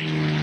you